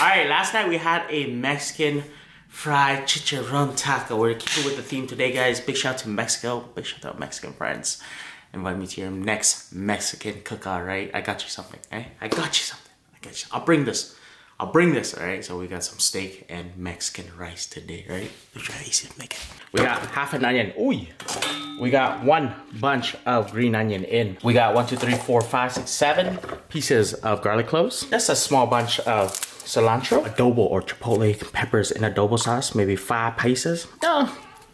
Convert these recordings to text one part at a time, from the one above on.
All right, last night we had a Mexican fried chicharron taco. We're keeping with the theme today, guys. Big shout out to Mexico. Big shout out to Mexican friends. Invite me to your next Mexican cookout, right? I got you something, eh? I got you something. I got you. I'll bring this. I'll bring this, all right? So we got some steak and Mexican rice today, right? Let's try easy to make it. We got half an onion. Ooh. We got one bunch of green onion in. We got one, two, three, four, five, six, seven pieces of garlic cloves. That's a small bunch of cilantro. Adobo or chipotle peppers in adobo sauce. Maybe five pieces. No,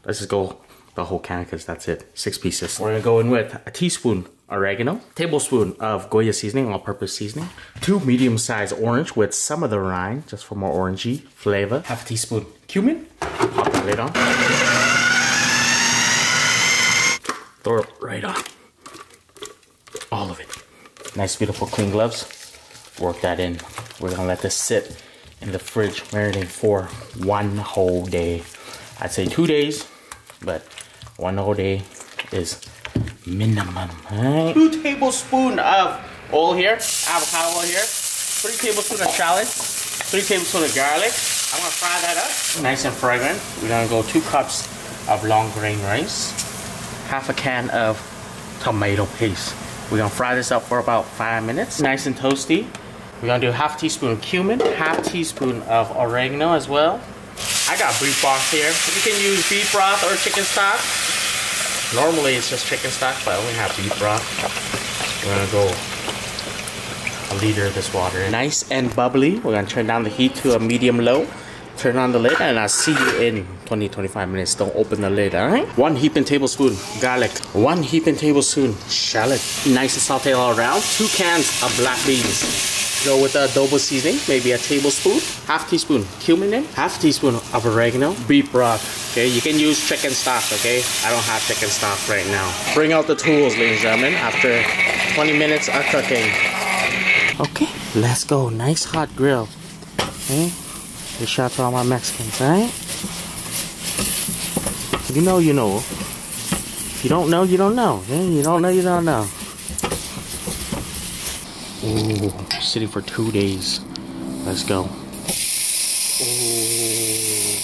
let's just go the whole can because that's it. Six pieces. We're gonna go in with a teaspoon oregano, tablespoon of Goya seasoning, all-purpose seasoning, two medium-sized orange with some of the rind, just for more orangey flavor, half a teaspoon cumin, pop the lid on, throw it right on, all of it. Nice, beautiful, clean gloves. Work that in. We're gonna let this sit in the fridge, marinating for one whole day. I'd say two days, but one whole day is minimum. Right? Two tablespoons of oil here, avocado oil here, three tablespoons of shallot, three tablespoons of garlic. I'm gonna fry that up. Nice and fragrant. We're gonna go two cups of long grain rice, half a can of tomato paste. We're gonna fry this up for about five minutes. Nice and toasty. We're gonna do half teaspoon cumin, half teaspoon of oregano as well. I got beef broth here. You can use beef broth or chicken stock. Normally it's just chicken stock, but I only have beef broth. We're gonna go a liter of this water. Nice and bubbly. We're gonna turn down the heat to a medium low. Turn on the lid and I'll see you in 20, 25 minutes. Don't open the lid, all right? One heaping tablespoon garlic. One heaping tablespoon shallot. Nice and saute all around. Two cans of black beans. Go with the adobo seasoning, maybe a tablespoon, half teaspoon cumin in, half teaspoon of oregano, beef broth. Okay, you can use chicken stock. Okay, I don't have chicken stock right now. Bring out the tools, ladies and gentlemen. After 20 minutes of cooking. Okay, let's go. Nice hot grill. Okay, big shout to all my Mexicans, alright? You know, you know. If you don't know, you don't know. Okay? You don't know, you don't know. Ooh, sitting for two days. Let's go. Ooh,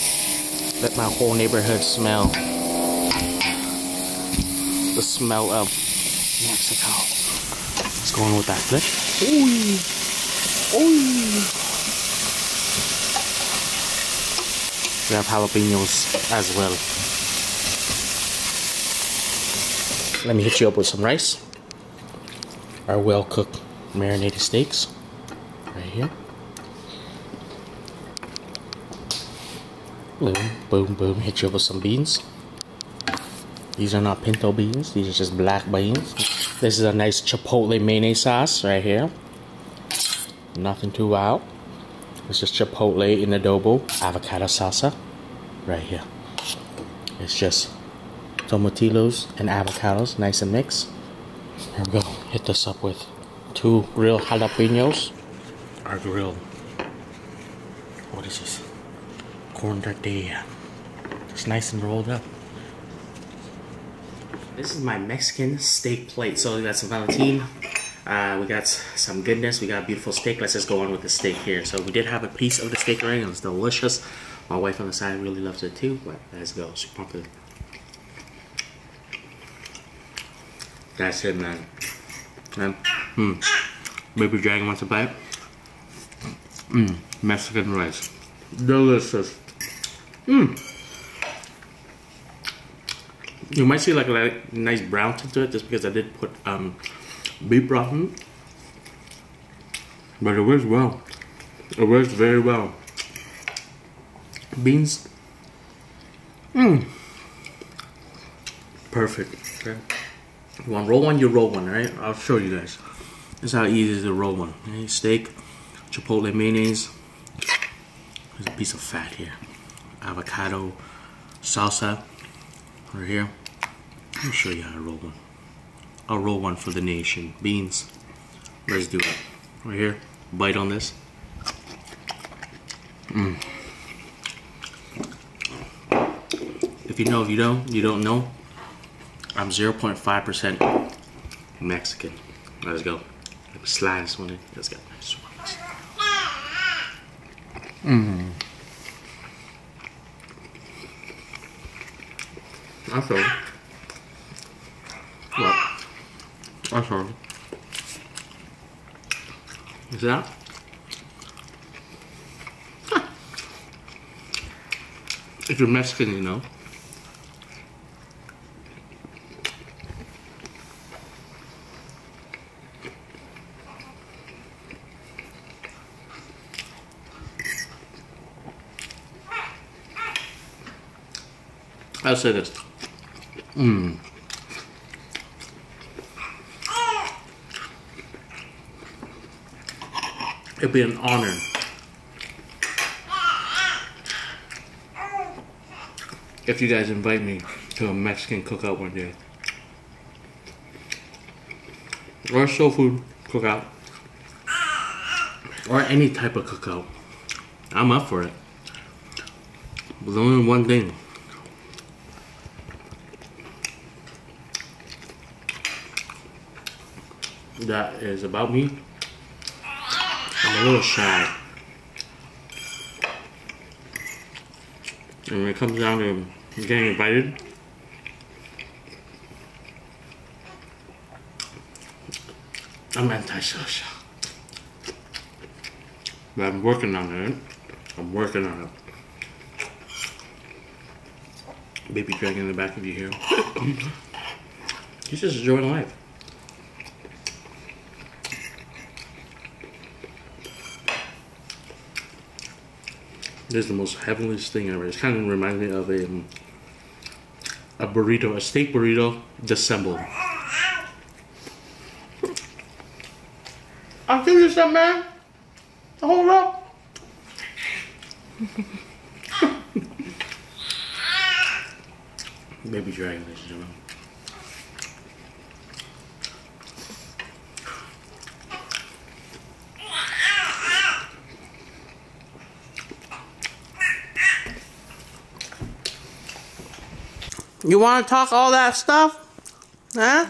let my whole neighborhood smell the smell of Mexico. Let's on with that flip. Ooh, ooh. We have jalapenos as well. Let me hit you up with some rice. Our well cooked marinated steaks right here. Boom, boom, boom. Hit you up with some beans. These are not pinto beans. These are just black beans. This is a nice chipotle mayonnaise sauce right here. Nothing too wild. It's just chipotle in adobo avocado salsa right here. It's just tomatillos and avocados, nice and mixed. Here we go. Hit this up with two real jalapenos are grilled. What is this? Corn tortilla. It's nice and rolled up. This is my Mexican steak plate. So we got some Valentina. Uh, we got some goodness. We got beautiful steak. Let's just go on with the steak here. So we did have a piece of the steak already. It was delicious. My wife on the side really loves it too. But let's go. Super popular. That's it, man. And, hmm. Baby Dragon wants a bite. Mmm. Mexican rice. Delicious. Mmm. You might see like a nice brown tint to it just because I did put um, beef broth in But it works well. It works very well. Beans. Mmm. Perfect. Okay. You want roll one, you roll one, alright? I'll show you guys. This is how easy it is to roll one. Okay? Steak, chipotle mayonnaise. There's a piece of fat here. Avocado, salsa, right here. I'll show you how to roll one. I'll roll one for the nation. Beans. Let's do it. Right here. Bite on this. Mm. If you know, if you don't, you don't know. I'm 0.5% Mexican. Let's go. Let me Slide this one in. Let's go. Mmm. That's all. What? That's all. Is that? If you're Mexican, you know. I'll say this. Mmm. It'd be an honor if you guys invite me to a Mexican cookout one day. Or soul food cookout. Or any type of cookout. I'm up for it. But only one thing. That is about me. I'm a little shy. And when it comes down to getting invited, I'm antisocial. But I'm working on it. I'm working on it. Baby dragon in the back of you here. He's just enjoying life. This is the most heavenliest thing ever. It kind of reminds me of a, um, a burrito, a steak burrito disassembled. I'll give you some, man. Hold up. Baby dragon, ladies and gentlemen. You want to talk all that stuff? Huh?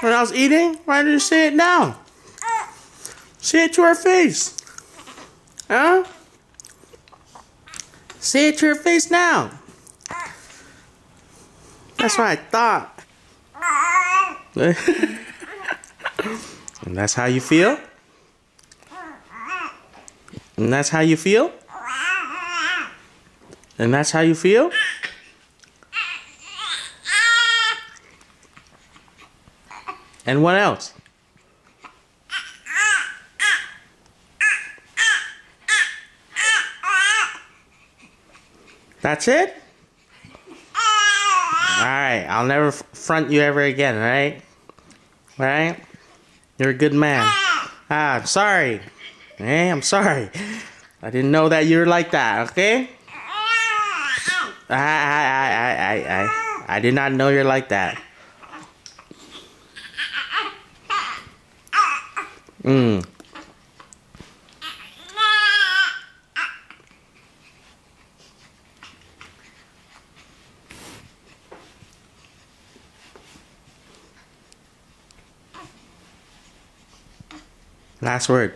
When I was eating, why did you say it now? Say it to her face. Huh? Say it to her face now. That's what I thought. and that's how you feel? And that's how you feel? And that's how you feel? And what else? That's it? Alright, I'll never front you ever again, right? Right? You're a good man. Ah, I'm sorry. Hey, I'm sorry. I didn't know that you were like that, okay? I, I, I, I, I, I did not know you're like that. Mm. Last word.